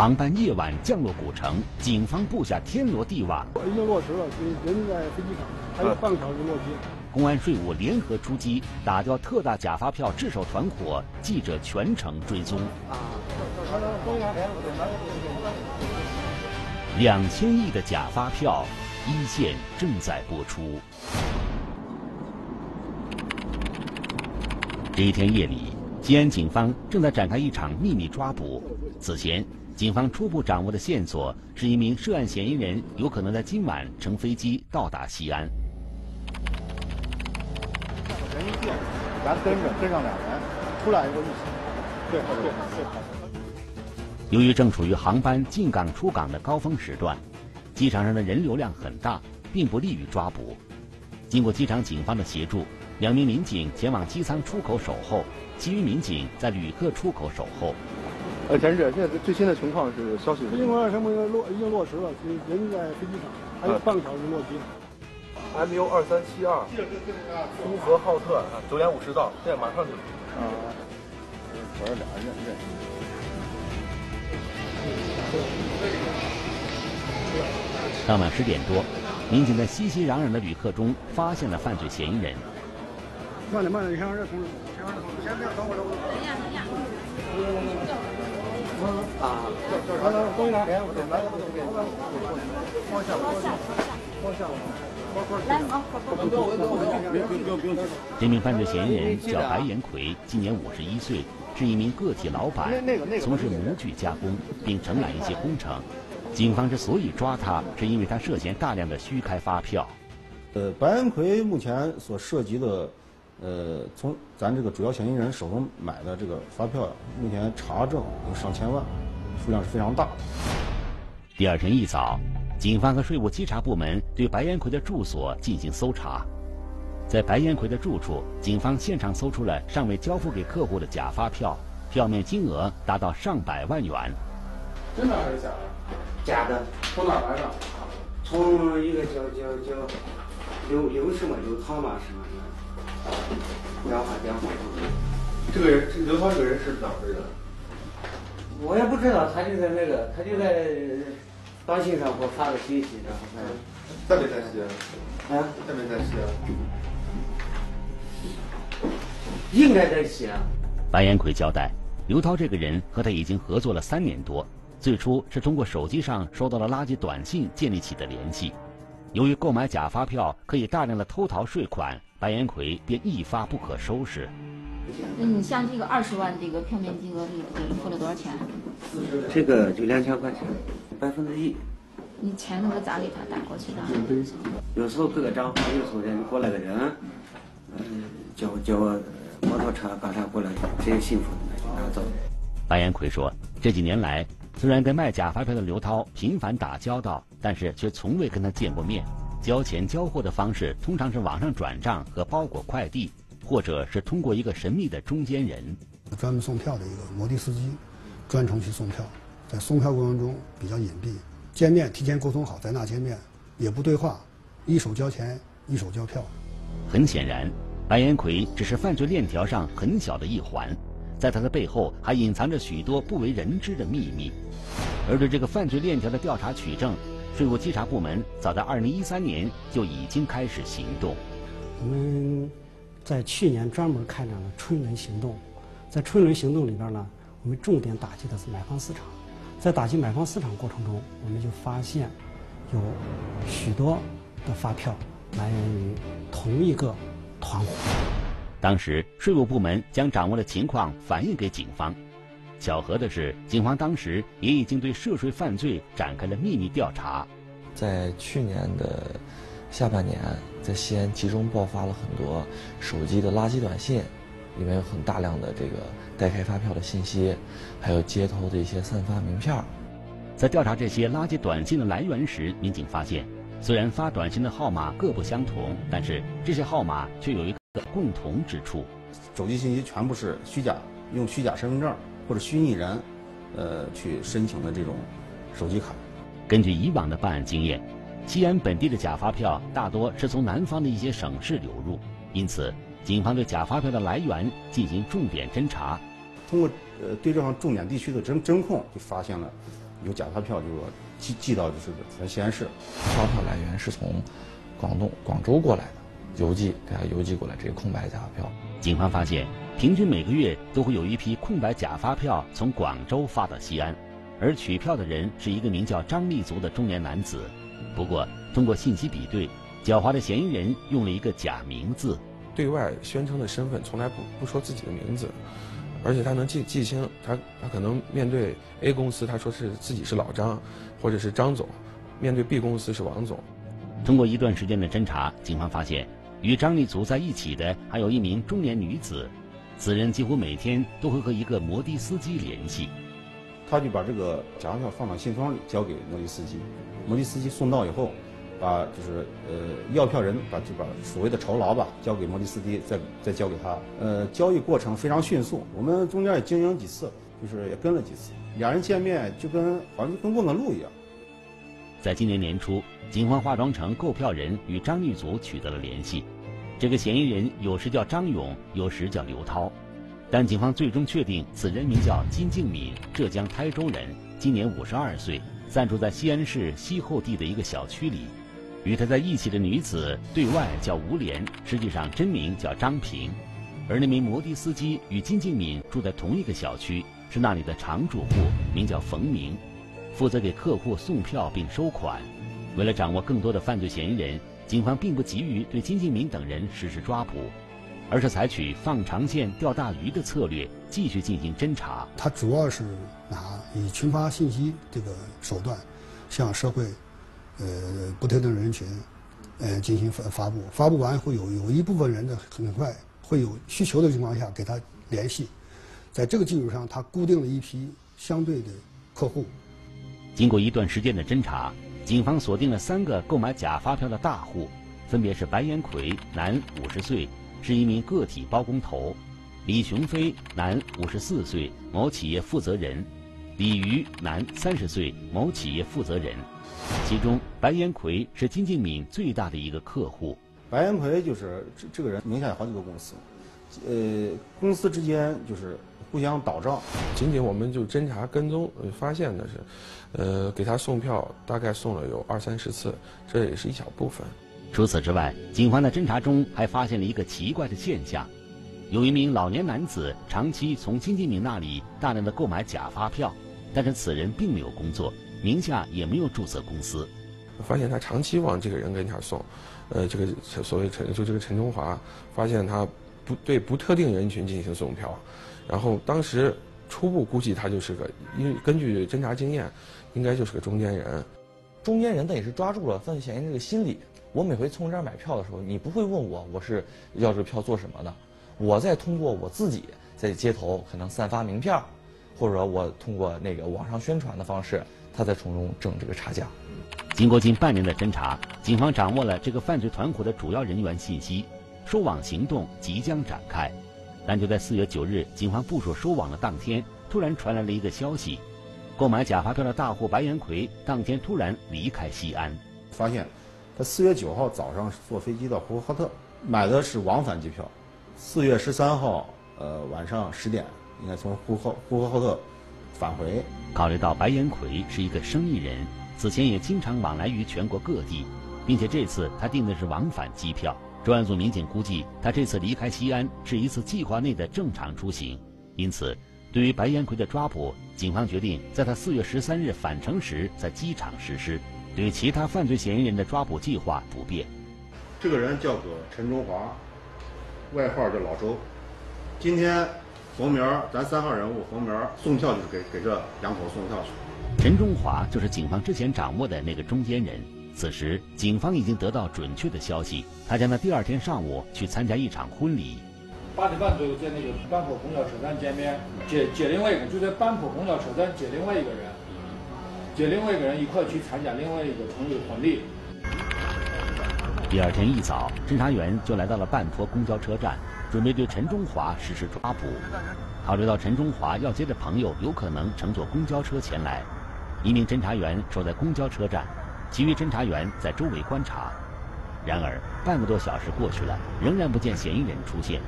航班夜晚降落古城，警方布下天罗地网。已经落实了，人在飞机场，还有半个小时落机。公安、税务联合出击，打掉特大假发票制售团伙，记者全程追踪。两千亿的假发票，一线正在播出。这一天夜里，西安警方正在展开一场秘密抓捕。此前，警方初步掌握的线索是一名涉案嫌疑人有可能在今晚乘飞机到达西安。人一变，咱跟着跟上俩人，出来一个一起。对对对。由于正处于航班进港出港的高峰时段，机场上的人流量很大，并不利于抓捕。经过机场警方的协助，两名民警前往机舱出口守候，其余民警在旅客出口守候。呃，田志，现在最新的情况是消息？飞行什么落已经落实了，人在飞机场，还有半个小时落机。MU 二三七二，呼和浩特啊，九点五十到，现在马上就。啊，我这俩认认。当晚十点多，民警在熙熙攘攘的旅客中发现了犯罪嫌疑人。慢点，慢点，你先让这同志，先让这同志，先别等会儿，等会儿。等一下，等一下。啊，来来来，东一来，来，放下，放下，放下。来，好，这名犯罪嫌疑人叫白延奎，今年五十一岁，是一名个体老板，从事模具加工，并承揽一些工程。警方之所以抓他，是因为他涉嫌大量的虚开发票。呃，白延奎目前所涉及的，呃，从咱这个主要嫌疑人手中买的这个发票，目前查证有上千万，数量是非常大。第二天一早。警方和税务稽查部门对白延奎的住所进行搜查，在白延奎的住处，警方现场搜出了尚未交付给客户的假发票，票面金额达到上百万元。真的还是假的？假的。从哪来的？从一个叫叫叫刘刘什么刘涛嘛什么的，电话电话。这个人，这刘涛这个人是哪儿的人？我也不知道，他就在那个，他就在。短信上给我发个信息，然后他在没在西安？啊，在没在西安？应该在西安。白延奎交代，刘涛这个人和他已经合作了三年多，最初是通过手机上收到了垃圾短信建立起的联系。由于购买假发票可以大量的偷逃税款，白延奎便一发不可收拾。那你像这个二十万这个票面金额，你你付了多少钱？这个就两千块钱。百分之一，你钱都是咋给他打过去的？有时候各个账号，有时候人过来个人，嗯，叫叫摩托车把他过来，直接信封那就拿走。白延奎说，这几年来，虽然跟卖假发票的刘涛频繁打交道，但是却从未跟他见过面。交钱交货的方式通常是网上转账和包裹快递，或者是通过一个神秘的中间人，专门送票的一个摩的司机，专程去送票。在送票过程中比较隐蔽，见面提前沟通好在那见面，也不对话，一手交钱一手交票。很显然，白延奎只是犯罪链条上很小的一环，在他的背后还隐藏着许多不为人知的秘密。而对这个犯罪链条的调查取证，税务稽查部门早在2013年就已经开始行动。我们在去年专门开展了春轮行动，在春轮行动里边呢，我们重点打击的是买方市场。在打击买方市场过程中，我们就发现有许多的发票来源于同一个团伙。当时税务部门将掌握的情况反映给警方，巧合的是，警方当时也已经对涉税犯罪展开了秘密调查。在去年的下半年，在西安集中爆发了很多手机的垃圾短信。里面有很大量的这个代开发票的信息，还有街头的一些散发名片。在调查这些垃圾短信的来源时，民警发现，虽然发短信的号码各不相同，但是这些号码却有一个共同之处：手机信息全部是虚假，用虚假身份证或者虚拟人，呃，去申请的这种手机卡。根据以往的办案经验，西安本地的假发票大多是从南方的一些省市流入，因此。警方对假发票的来源进行重点侦查，通过呃对这项重点地区的侦侦控，就发现了有假发票，就是说寄寄到就是咱西安市。发票来源是从广东广州过来的，邮寄给他邮寄过来这个空白假发票。警方发现，平均每个月都会有一批空白假发票从广州发到西安，而取票的人是一个名叫张立足的中年男子。不过，通过信息比对，狡猾的嫌疑人用了一个假名字。对外宣称的身份从来不不说自己的名字，而且他能记记清，他他可能面对 A 公司，他说是自己是老张，或者是张总；面对 B 公司是王总。通过一段时间的侦查，警方发现与张立足在一起的还有一名中年女子，此人几乎每天都会和一个摩的司机联系。他就把这个假发票放到信封里交给摩的司机，摩的司机送到以后。把就是呃要票人把就把所谓的酬劳吧交给摩的司机，再再交给他。呃，交易过程非常迅速，我们中间也经营几次，就是也跟了几次，俩人见面就跟好像就跟问个路一样。在今年年初，警方化妆成购票人与张玉祖取得了联系。这个嫌疑人有时叫张勇，有时叫刘涛，但警方最终确定此人名叫金敬敏，浙江台州人，今年五十二岁，暂住在西安市西后地的一个小区里。与他在一起的女子对外叫吴莲，实际上真名叫张平，而那名摩的司机与金敬敏住在同一个小区，是那里的常住户，名叫冯明，负责给客户送票并收款。为了掌握更多的犯罪嫌疑人，警方并不急于对金敬民等人实施抓捕，而是采取放长线钓大鱼的策略，继续进行侦查。他主要是拿以群发信息这个手段，向社会。呃，不特定人群，呃，进行发发布，发布完会有有一部分人呢，很快会有需求的情况下给他联系，在这个基础上，他固定了一批相对的客户。经过一段时间的侦查，警方锁定了三个购买假发票的大户，分别是白延奎，男，五十岁，是一名个体包工头；李雄飞，男，五十四岁，某企业负责人；李瑜，男，三十岁，某企业负责人。其中，白延奎是金敬敏最大的一个客户。白延奎就是这这个人名下有好几个公司，呃，公司之间就是互相倒账。仅仅我们就侦查跟踪，发现的是，呃，给他送票大概送了有二三十次，这也是一小部分。除此之外，警方在侦查中还发现了一个奇怪的现象：有一名老年男子长期从金敬明那里大量的购买假发票，但是此人并没有工作。名下也没有注册公司，发现他长期往这个人跟前送，呃，这个所谓陈就这个陈中华，发现他不对不特定人群进行送票，然后当时初步估计他就是个，因为根据侦查经验，应该就是个中间人。中间人，他也是抓住了犯罪嫌疑人这个心理。我每回从这儿买票的时候，你不会问我我是要这个票做什么的，我再通过我自己在街头可能散发名片，或者我通过那个网上宣传的方式。他在从中挣这个差价。经过近半年的侦查，警方掌握了这个犯罪团伙的主要人员信息，收网行动即将展开。但就在四月九日，警方部署收网的当天，突然传来了一个消息：购买假发票的大户白延奎当天突然离开西安。发现他四月九号早上坐飞机到呼和浩特，买的是往返机票。四月十三号，呃，晚上十点，应该从呼和呼和浩特。返回。考虑到白延奎是一个生意人，此前也经常往来于全国各地，并且这次他订的是往返机票。专案组民警估计，他这次离开西安是一次计划内的正常出行。因此，对于白延奎的抓捕，警方决定在他四月十三日返程时在机场实施。对其他犯罪嫌疑人的抓捕计划不变。这个人叫做陈中华，外号叫老周。今天。冯明儿，咱三号人物，冯明儿送票就是给给这两口送票去。陈中华就是警方之前掌握的那个中间人。此时，警方已经得到准确的消息，他将在第二天上午去参加一场婚礼。八点半左右在那个班坡公交车站见面，接接另外一个，就在班坡公交车站接另外一个人，接另外一个人一块去参加另外一个朋友的婚礼。第二天一早，侦查员就来到了半坡公交车站。准备对陈中华实施抓捕。考虑到陈中华要接的朋友有可能乘坐公交车前来，一名侦查员守在公交车站，其余侦查员在周围观察。然而，半个多小时过去了，仍然不见嫌疑人出现，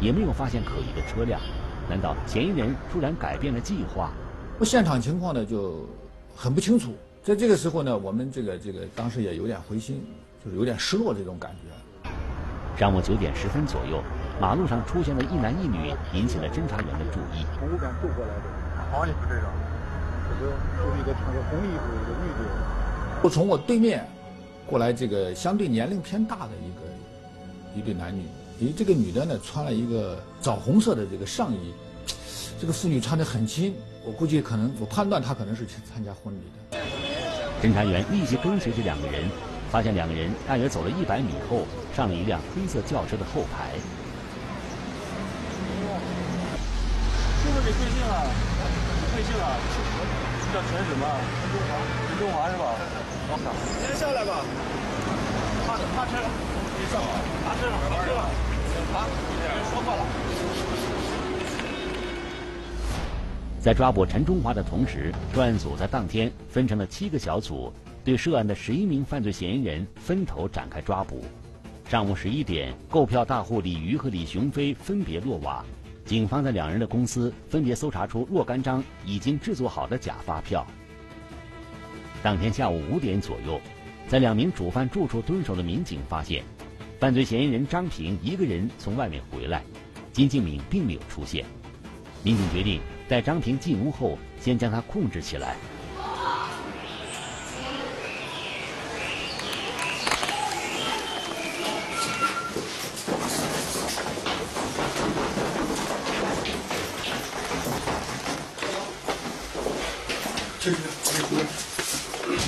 也没有发现可疑的车辆。难道嫌疑人突然改变了计划？我现场情况呢，就很不清楚。在这个时候呢，我们这个这个当时也有点灰心，就是有点失落这种感觉。上午九点十分左右，马路上出现了一男一女，引起了侦查员的注意。从路边走过来的，好像是这个，这个就是一个穿着红衣服一个女的。我从我对面过来，这个相对年龄偏大的一个一对男女。因为这个女的呢，穿了一个枣红色的这个上衣，这个妇女穿得很轻，我估计可能，我判断她可能是去参加婚礼的。侦查员立即跟随这两个人，发现两个人大约走了一百米后，上了一辆黑色轿车的后排。是不是你贵姓啊？贵姓啊？叫陈什么？陈中华。陈中华是吧？先下来吧。趴趴车。别上啊！趴车了，趴车了。趴，说话了。在抓捕陈中华的同时，专案组在当天分成了七个小组，对涉案的十一名犯罪嫌疑人分头展开抓捕。上午十一点，购票大户李瑜和李雄飞分别落网。警方在两人的公司分别搜查出若干张已经制作好的假发票。当天下午五点左右，在两名主犯住处蹲守的民警发现，犯罪嫌疑人张平一个人从外面回来，金敬敏并没有出现。民警决定待张平进屋后，先将他控制起来。这是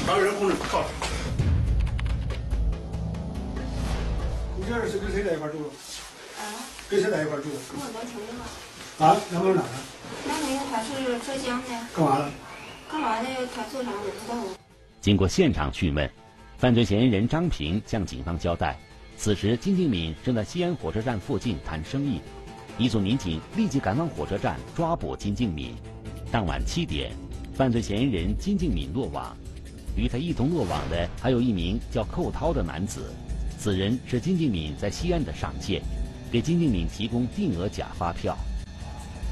把人控制靠。你这是跟谁在一块住？啊？跟谁在一块住？跟我男朋友嘛。啊，男朋友哪的？男朋友他是浙江的。干嘛的？干嘛的？他做啥我不知道。经过现场讯问，犯罪嫌疑人张平向警方交代，此时金敬敏正在西安火车站附近谈生意。一组民警立即赶往火车站抓捕金敬敏。当晚七点，犯罪嫌疑人金敬敏落网。与他一同落网的还有一名叫寇涛的男子，此人是金敬敏在西安的上线，给金敬敏提供定额假发票。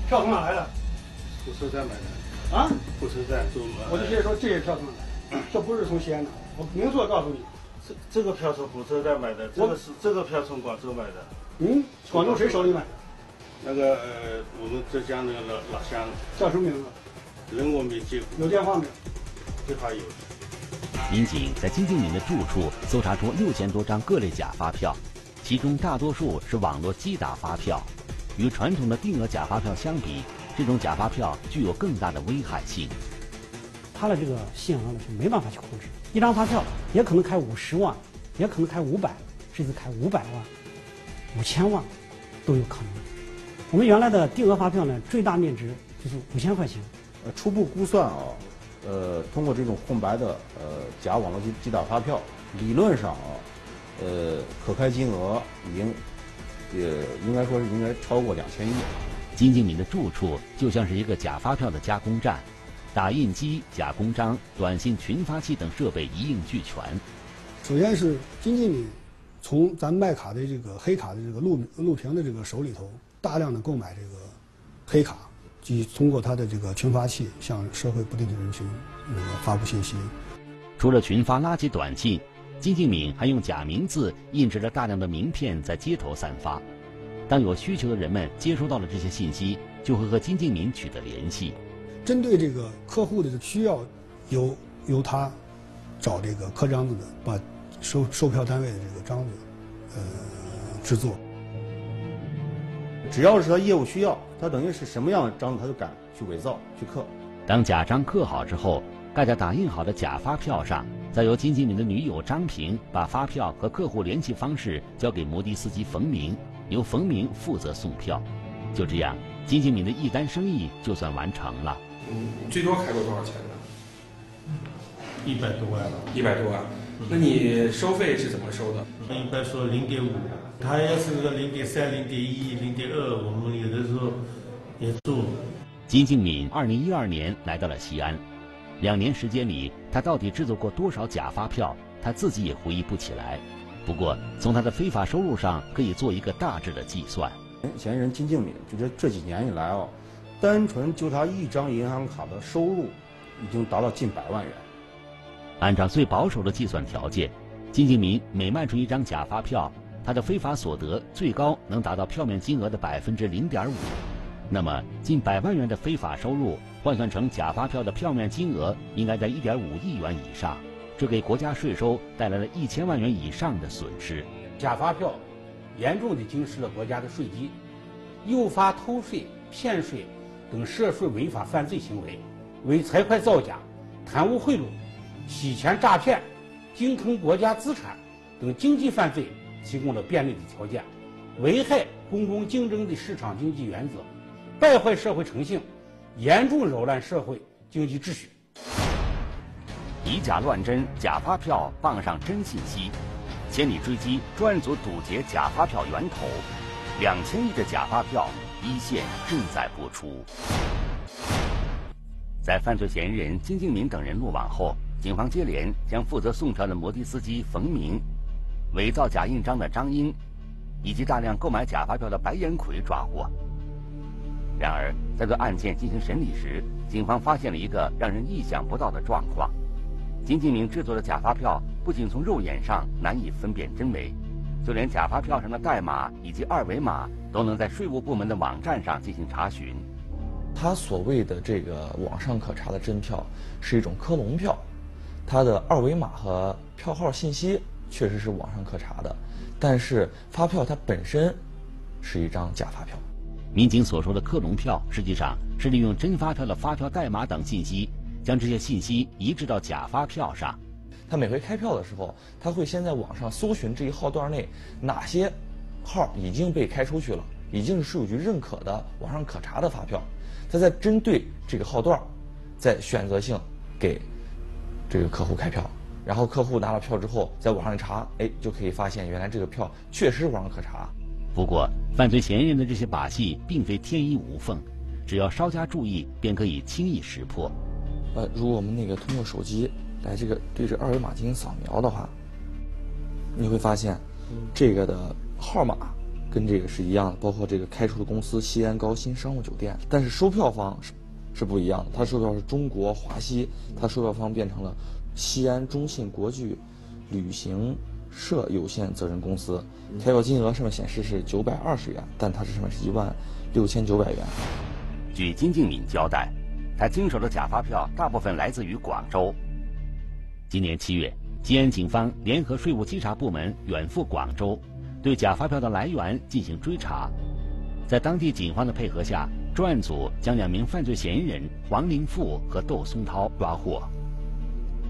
票从哪来的？火车站买的。啊？火车站走。我就接着说，这些票从哪来？这不是从西安的，我明确告诉你。这这个票从火车站买的，这个是这个票从广州买的。嗯，广州谁手里买的？那个呃，我们浙江那个老老乡。叫什么名字？人我没见过。有电话没有？电话有。民警在金敬敏的住处搜查出六千多张各类假发票，其中大多数是网络机打发票。与传统的定额假发票相比，这种假发票具有更大的危害性。它的这个限额呢是没办法去控制，一张发票也可能开五十万，也可能开五百，甚至开五百万、五千万都有可能。我们原来的定额发票呢，最大面值就是五千块钱。呃，初步估算啊，呃，通过这种空白的呃假网络机机打发票，理论上啊，呃，可开金额已经也应该说是应该超过两千亿。金敬敏的住处就像是一个假发票的加工站，打印机、假公章、短信群发器等设备一应俱全。首先是金敬敏从咱卖卡的这个黑卡的这个陆陆平的这个手里头大量的购买这个黑卡。即通过他的这个群发器向社会不定的人群那个发布信息。除了群发垃圾短信，金敬敏还用假名字印制了大量的名片在街头散发。当有需求的人们接收到了这些信息，就会和金敬敏取得联系。针对这个客户的需要，由由他找这个刻章子的，把售售票单位的这个章子呃制作。只要是他业务需要，他等于是什么样的章子他就敢去伪造去刻。当假章刻好之后，盖在打印好的假发票上，再由金敬敏的女友张平把发票和客户联系方式交给摩的司机冯明，由冯明负责送票。就这样，金敬敏的一单生意就算完成了。嗯，最多开过多少钱呢？一百多万。一百多万。那你收费是怎么收的？一般说零点五。他要是个零点三、零点一、零点二，我们有的时候也做。金敬敏二零一二年来到了西安，两年时间里，他到底制作过多少假发票，他自己也回忆不起来。不过，从他的非法收入上可以做一个大致的计算。嫌疑人金敬敏，就这这几年以来哦，单纯就他一张银行卡的收入，已经达到近百万元。按照最保守的计算条件，金敬敏每卖出一张假发票，他的非法所得最高能达到票面金额的百分之零点五。那么，近百万元的非法收入换算成假发票的票面金额，应该在一点五亿元以上，这给国家税收带来了一千万元以上的损失。假发票严重的侵蚀了国家的税基，诱发偷税、骗税等涉税违法犯罪行为，为财会造假、贪污贿赂、洗钱诈骗、鲸吞国家资产等经济犯罪提供了便利的条件，危害公共竞争的市场经济原则。败坏社会诚信，严重扰乱社会经济秩序。以假乱真，假发票傍上真信息，千里追击专案组堵截假发票源头，两千亿的假发票一线正在播出。在犯罪嫌疑人金敬民等人落网后，警方接连将负责送票的摩的司机冯明、伪造假印章的张英，以及大量购买假发票的白延奎抓获。然而，在对案件进行审理时，警方发现了一个让人意想不到的状况：金敬明制作的假发票不仅从肉眼上难以分辨真伪，就连假发票上的代码以及二维码都能在税务部门的网站上进行查询。他所谓的这个网上可查的真票是一种克隆票，它的二维码和票号信息确实是网上可查的，但是发票它本身是一张假发票。民警所说的克隆票，实际上是利用真发票的发票代码等信息，将这些信息移植到假发票上。他每回开票的时候，他会先在网上搜寻这一号段内哪些号已经被开出去了，已经是税务局认可的网上可查的发票，他在针对这个号段，在选择性给这个客户开票。然后客户拿了票之后，在网上一查，哎，就可以发现原来这个票确实网上可查。不过，犯罪嫌疑人的这些把戏并非天衣无缝，只要稍加注意，便可以轻易识破。呃，如果我们那个通过手机来这个对着二维码进行扫描的话，你会发现，这个的号码跟这个是一样的，包括这个开出的公司西安高新商务酒店，但是收票方是是不一样的，它售票是中国华西，它售票方变成了西安中信国际旅行。社有限责任公司开票金额上面显示是九百二十元，但它这上面是一万六千九百元。据金敬敏交代，他经手的假发票大部分来自于广州。今年七月，吉安警方联合税务稽查部门远赴广州，对假发票的来源进行追查。在当地警方的配合下，专案组将两名犯罪嫌疑人黄林富和窦松涛抓获。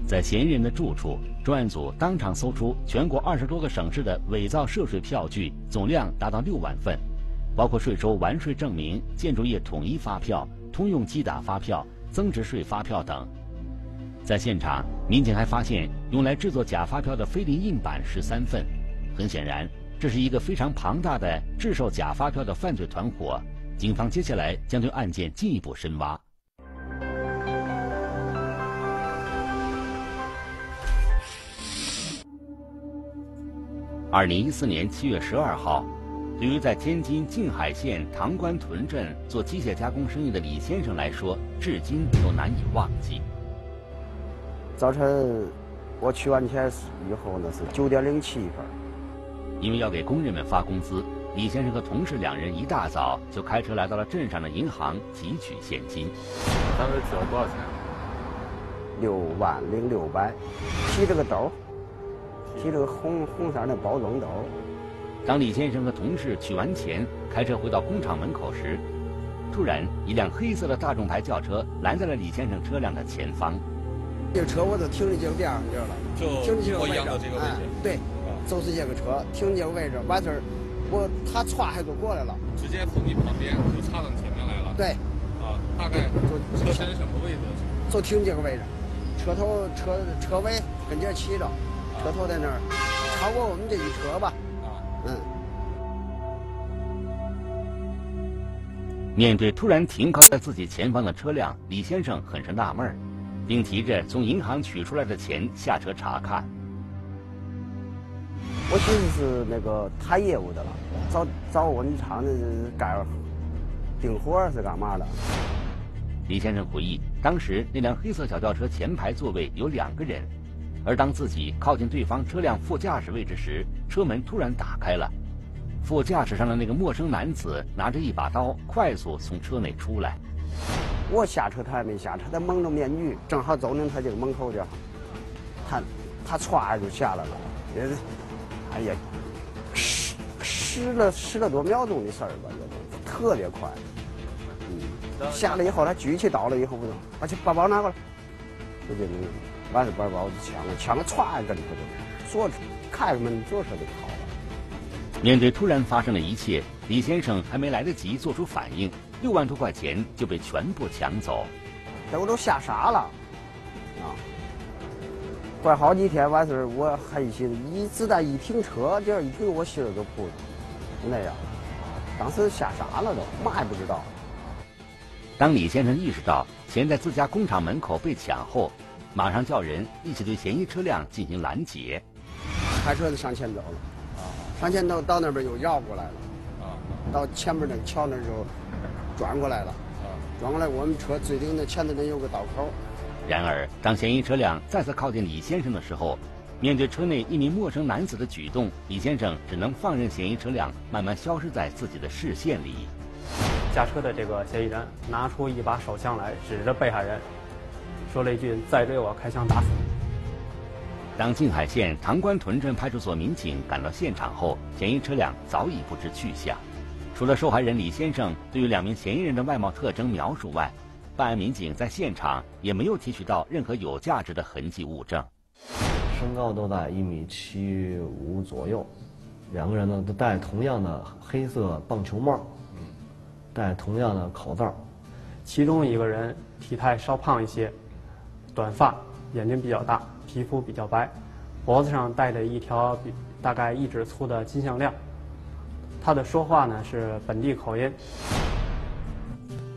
在嫌疑人的住处，专案组当场搜出全国二十多个省市的伪造涉税票据，总量达到六万份，包括税收完税证明、建筑业统一发票、通用机打发票、增值税发票等。在现场，民警还发现用来制作假发票的菲林印版十三份。很显然，这是一个非常庞大的制售假发票的犯罪团伙。警方接下来将对案件进一步深挖。二零一四年七月十二号，对于在天津静海县唐官屯镇做机械加工生意的李先生来说，至今都难以忘记。早晨我取完钱以后，呢是九点零七分。因为要给工人们发工资，李先生和同事两人一大早就开车来到了镇上的银行提取现金。当时取了多少钱？六万零六百，提这个兜。提这个红红色的包装兜。当李先生和同事取完钱，开车回到工厂门口时，突然一辆黑色的大众牌轿车拦在了李先生车辆的前方。这车我都停在这个边上这儿了，停在这个位置。哎，对，就是这个车停这个位置。完事儿，我他歘还就过来了，直接从你旁边就插到前面来了。对，啊，大概车身什么位置？就停这个位置，车头车车尾跟这骑着。车头在那儿，超过我们这一车吧。嗯。面对突然停靠在自己前方的车辆，李先生很是纳闷儿，并提着从银行取出来的钱下车查看。我寻思是那个谈业务的了，找找我厂的干订活是干嘛的？李先生回忆，当时那辆黑色小轿车前排座位有两个人，而当自己靠近对方车辆副驾驶位置时，车门突然打开了，副驾驶上的那个陌生男子拿着一把刀，快速从车内出来。我下车，他还没下车，他蒙着面具，正好走进他这个门口去，他他歘就下来了，也是，哎呀，十十了十了多秒钟的事儿吧，这特别快。嗯，下来以后他举起刀了以后，不把去把包拿过来，就这种，完事把包就抢了，抢了歘一跟头就，锁开门坐车就跑了。面对突然发生的一切，李先生还没来得及做出反应。六万多块钱就被全部抢走，这我都吓傻了，啊！过好几天完事儿，我还一寻一子弹一停车，这儿一停，我心儿都扑那样。当时吓傻了都，嘛也不知道。当李先生意识到钱在自家工厂门口被抢后，马上叫人一起对嫌疑车辆进行拦截。开车子上前走了，上前走到那边又绕过来了，到前面那个桥那儿就。转过来了，转过来，我们车最顶那前头那有个道口。然而，当嫌疑车辆再次靠近李先生的时候，面对车内一名陌生男子的举动，李先生只能放任嫌疑车辆慢慢消失在自己的视线里。驾车的这个嫌疑人拿出一把手枪来，指着被害人，说了一句：“再追我，开枪打死。”当静海县唐官屯镇派出所民警赶到现场后，嫌疑车辆早已不知去向。除了受害人李先生对于两名嫌疑人的外貌特征描述外，办案民警在现场也没有提取到任何有价值的痕迹物证。身高都在一米七五左右，两个人呢都戴同样的黑色棒球帽，戴同样的口罩。其中一个人体态稍胖一些，短发，眼睛比较大，皮肤比较白，脖子上戴着一条比大概一指粗的金项链。他的说话呢是本地口音。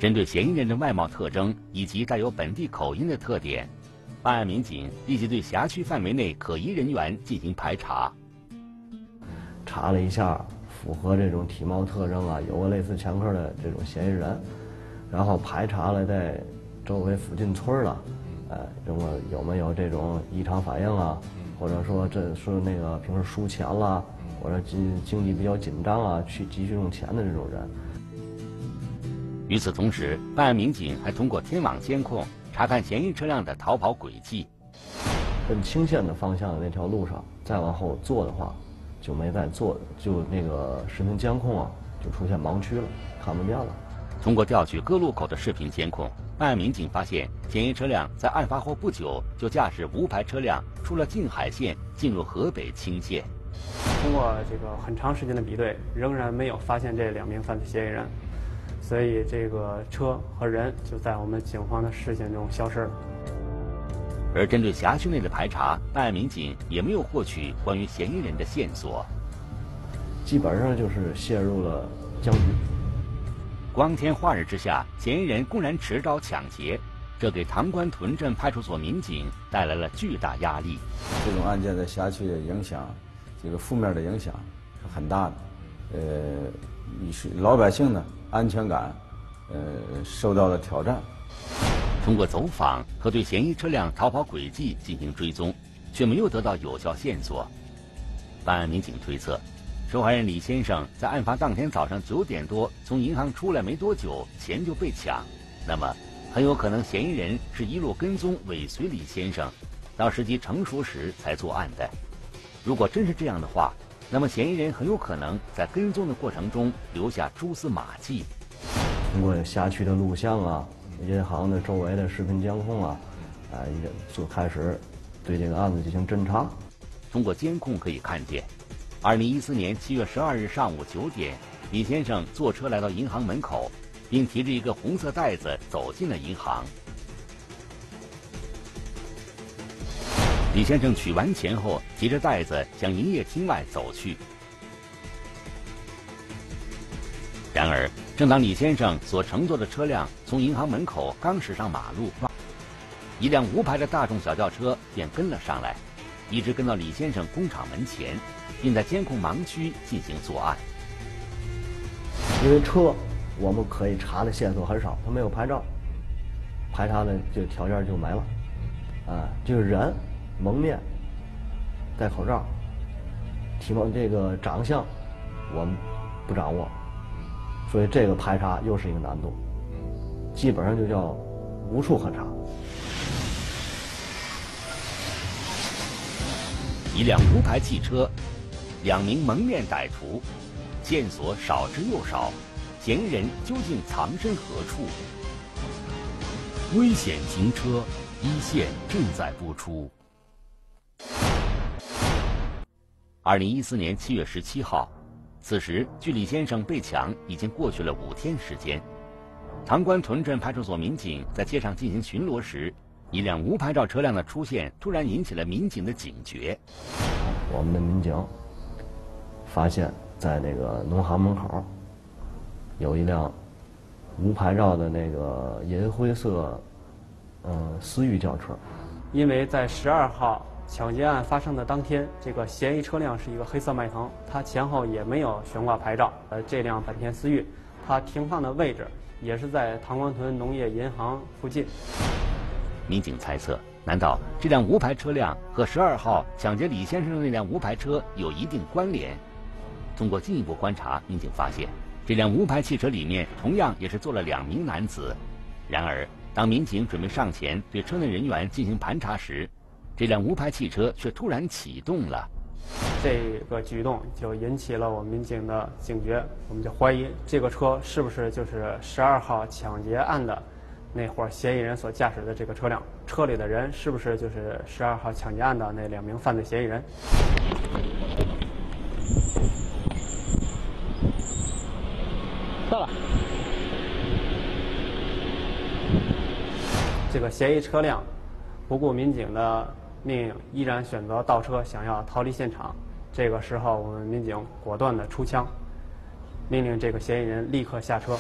针对嫌疑人的外貌特征以及带有本地口音的特点，办案民警立即对辖区范围内可疑人员进行排查。查了一下，符合这种体貌特征啊，有个类似前科的这种嫌疑人，然后排查了在周围附近村了，哎，有没有没有这种异常反应啊？或者说这是那个平时输钱了？或者经经济比较紧张啊，去急需用钱的这种人。与此同时，办案民警还通过天网监控查看嫌疑车辆的逃跑轨迹。奔青县的方向的那条路上，再往后坐的话，就没再坐，就那个视频监控啊，就出现盲区了，看不见了。通过调取各路口的视频监控，办案民警发现，嫌疑车辆在案发后不久就驾驶无牌车辆出了静海县，进入河北青县。通过这个很长时间的比对，仍然没有发现这两名犯罪嫌疑人，所以这个车和人就在我们警方的视线中消失了。而针对辖区内的排查，办案民警也没有获取关于嫌疑人的线索，基本上就是陷入了僵局。光天化日之下，嫌疑人公然持刀抢劫，这给唐官屯镇派出所民警带来了巨大压力。这种案件在辖区的影响。这个负面的影响是很大的，呃，你你是老百姓的安全感，呃，受到了挑战。通过走访和对嫌疑车辆逃跑轨迹进行追踪，却没有得到有效线索。办案民警推测，受害人李先生在案发当天早上九点多从银行出来没多久，钱就被抢。那么，很有可能嫌疑人是一路跟踪尾随李先生，到时机成熟时才作案的。如果真是这样的话，那么嫌疑人很有可能在跟踪的过程中留下蛛丝马迹。通过辖区的录像啊，银行的周围的视频监控啊，啊，也就开始对这个案子进行侦查。通过监控可以看见，二零一四年七月十二日上午九点，李先生坐车来到银行门口，并提着一个红色袋子走进了银行。李先生取完钱后，提着袋子向营业厅外走去。然而，正当李先生所乘坐的车辆从银行门口刚驶上马路，一辆无牌的大众小轿车便跟了上来，一直跟到李先生工厂门前，并在监控盲区进行作案。因为车，我们可以查的线索很少，他没有牌照，排查的这个条件就没了，啊，就是人蒙面、戴口罩、体貌这个长相我们不掌握，所以这个排查又是一个难度，基本上就叫无处可查。一辆无牌汽车，两名蒙面歹徒，线索少之又少，嫌疑人究竟藏身何处？危险行车，一线正在播出。二零一四年七月十七号，此时距李先生被抢已经过去了五天时间。塘关屯镇派出所民警在街上进行巡逻时。一辆无牌照车辆的出现，突然引起了民警的警觉。我们的民警发现，在那个农行门口有一辆无牌照的那个银灰色，嗯，思域轿车。因为在十二号抢劫案发生的当天，这个嫌疑车辆是一个黑色迈腾，它前后也没有悬挂牌照。呃，这辆本田思域，它停放的位置也是在唐官屯农业银行附近。民警猜测，难道这辆无牌车辆和十二号抢劫李先生的那辆无牌车有一定关联？通过进一步观察，民警发现，这辆无牌汽车里面同样也是坐了两名男子。然而，当民警准备上前对车内人员进行盘查时，这辆无牌汽车却突然启动了。这个举动就引起了我们民警的警觉，我们就怀疑这个车是不是就是十二号抢劫案的。那伙嫌疑人所驾驶的这个车辆，车里的人是不是就是十二号抢劫案的那两名犯罪嫌疑人？到了。这个嫌疑车辆不顾民警的命令，依然选择倒车，想要逃离现场。这个时候，我们民警果断的出枪，命令这个嫌疑人立刻下车。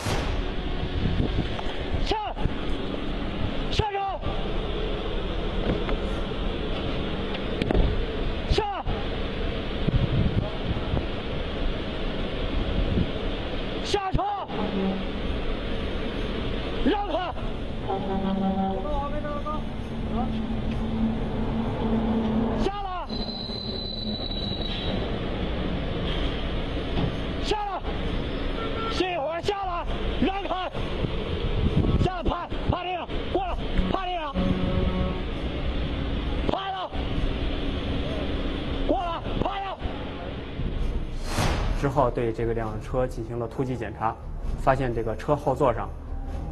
对这个辆车进行了突击检查，发现这个车后座上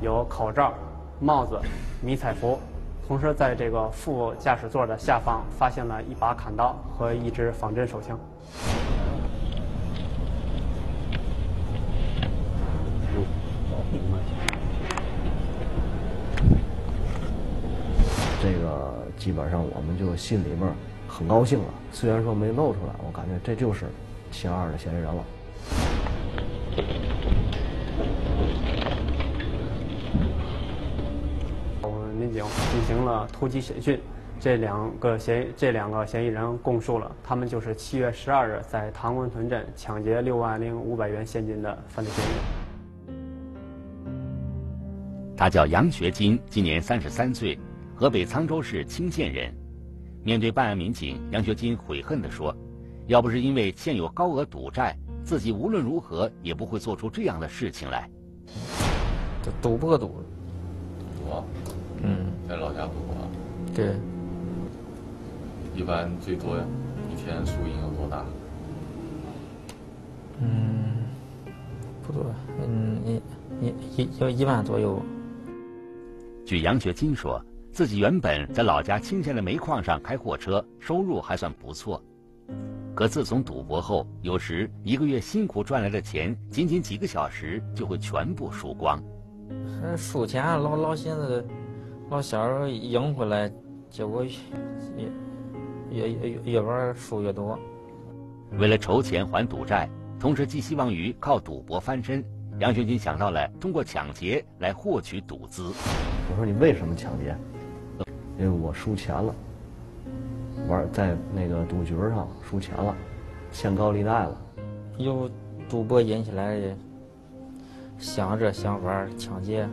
有口罩、帽子、迷彩服，同时在这个副驾驶座的下方发现了一把砍刀和一支仿真手枪。这个基本上我们就心里边很高兴了，虽然说没露出来，我感觉这就是。嫌二的嫌疑人了。了突击审讯，这两个嫌这两个嫌疑人供述了，他们就是七月十二日在塘关屯镇抢劫六万零五百元现金的犯罪嫌疑人。他叫杨学金，今年三十三岁，河北沧州市清县人。面对办案民警，杨学金悔恨地说。要不是因为欠有高额赌债，自己无论如何也不会做出这样的事情来。这赌不可赌？赌？嗯，在老家赌博？对。一般最多一天输赢有多大？嗯，不多，嗯，一一一要一万左右。据杨学金说，自己原本在老家清县的煤矿上开货车，收入还算不错。可自从赌博后，有时一个月辛苦赚来的钱，仅仅几个小时就会全部输光。输钱老老寻思，老想着赢回来，结果越越越越玩输越多。为了筹钱还赌债，同时寄希望于靠赌博翻身，杨学军想到了通过抢劫来获取赌资。我说你为什么抢劫？因为我输钱了。玩在那个赌局上输钱了，欠高利贷了，又赌博引起来的想着想法抢劫。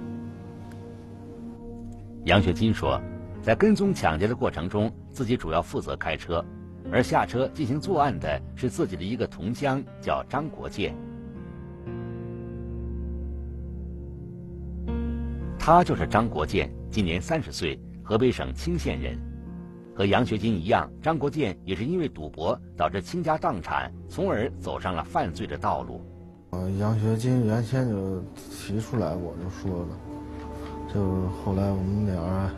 杨学金说，在跟踪抢劫的过程中，自己主要负责开车，而下车进行作案的是自己的一个同乡，叫张国建。他就是张国建，今年三十岁，河北省青县人。和杨学金一样，张国建也是因为赌博导致倾家荡产，从而走上了犯罪的道路。呃，杨学金原先就提出来过，就说了，就后来我们俩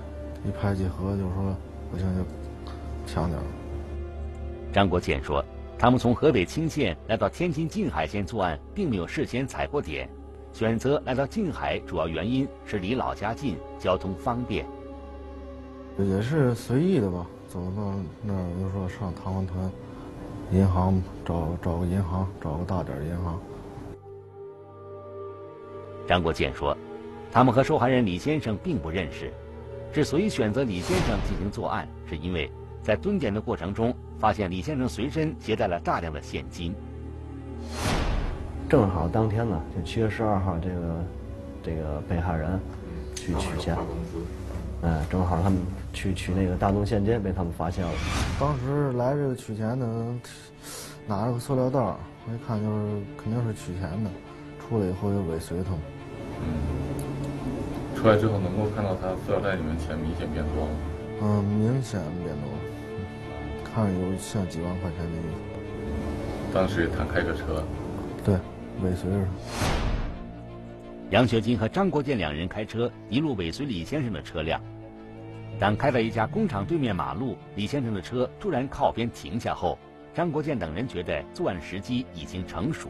一拍即合，就说不行就抢点。张国建说，他们从河北青县来到天津静海县作案，并没有事先踩过点，选择来到静海主要原因是离老家近，交通方便。也是随意的吧，走到那儿就说上唐王屯银行找找个银行，找个大点银行。张国建说，他们和受害人李先生并不认识，之所以选择李先生进行作案，是因为在蹲点的过程中发现李先生随身携带了大量的现金。正好当天呢，就七月十二号，这个这个被害人去取钱。嗯，正好他们去取那个大宗现金，被他们发现了。当时来这个取钱的，拿着个塑料袋儿，我一看就是肯定是取钱的。出来以后就尾随他们。嗯。出来之后能够看到他塑料袋里面钱明显变多了。嗯，明显变多了，看有像几万块钱的意思。当时他开个车。对，尾随着。杨学金和张国建两人开车一路尾随李先生的车辆。当开到一家工厂对面马路，李先生的车突然靠边停下后，张国建等人觉得作案时机已经成熟。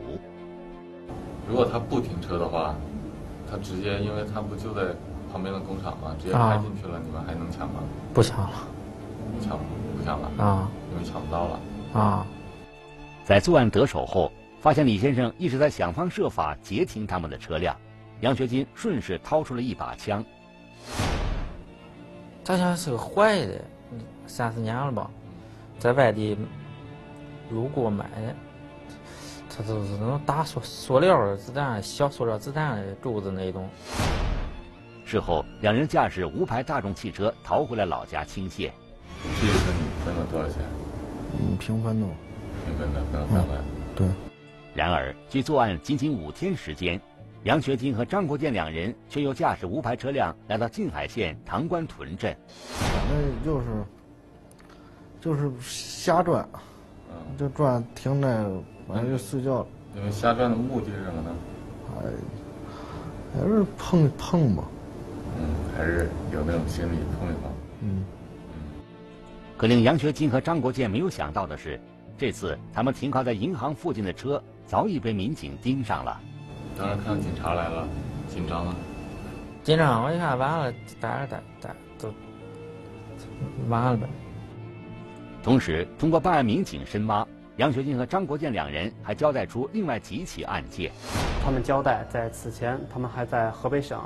如果他不停车的话，他直接，因为他不就在旁边的工厂吗？直接开进去了，你们还能抢吗？不抢了，抢不抢了？啊，因为抢不到了。啊，在作案得手后，发现李先生一直在想方设法截停他们的车辆。杨学金顺势掏出了一把枪。他像是个坏的，三四年了吧，在外地路过买的。它都是那种打塑塑料子弹、小塑料子弹的柱子那种。事后，两人驾驶无牌大众汽车逃回了老家青县。这一车你分了多少钱？嗯，平分的。平分的，分了三万。对。然而，距作案仅仅五天时间。杨学金和张国建两人却又驾驶无牌车辆来到静海县唐官屯镇。反正就是就是瞎转，就转停那，完了就睡觉了。你们瞎转的目的是什么呢？哎，还是碰碰吧。嗯，还是有那种心理碰一碰。嗯。可令杨学金和张国建没有想到的是，这次他们停靠在银行附近的车早已被民警盯上了。当时看到警察来了，紧张了。紧张，我一看完了，待着待待都完了呗。同时，通过办案民警深挖，杨学金和张国建两人还交代出另外几起案件。他们交代，在此前，他们还在河北省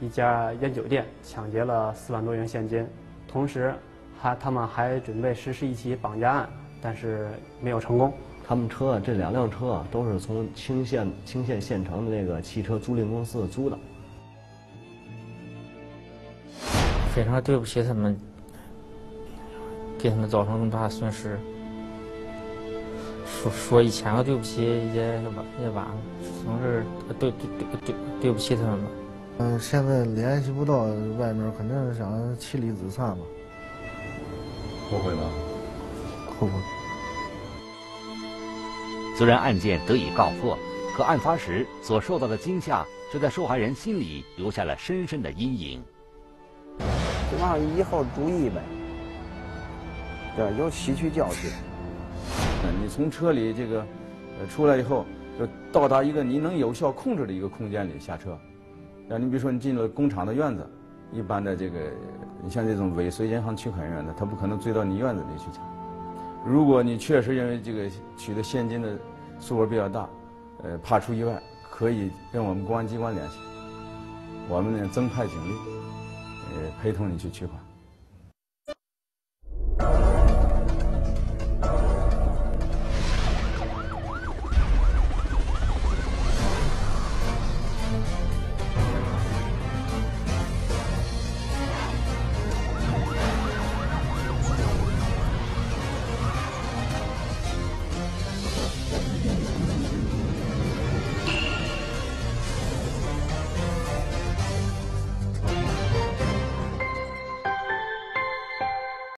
一家烟酒店抢劫了四万多元现金，同时还他们还准备实施一起绑架案，但是没有成功。他们车这两辆车都是从青县青县县城的那个汽车租赁公司租的。非常对不起他们，给他们造成这么大损失。说说一千个对不起也也晚也晚了，总是对对对对对不起他们吧。嗯，现在联系不到外面，肯定是想妻离子散吧。后悔吗？后悔。虽然案件得以告破，可案发时所受到的惊吓，却在受害人心里留下了深深的阴影。就往以后注意呗，对，有吸取教训。你从车里这个出来以后，就到达一个你能有效控制的一个空间里下车。那你比如说你进了工厂的院子，一般的这个你像这种尾随银行取款员的，他不可能追到你院子里去抢。如果你确实因为这个取的现金的数额比较大，呃，怕出意外，可以跟我们公安机关联系，我们呢增派警力，呃，陪同你去取款。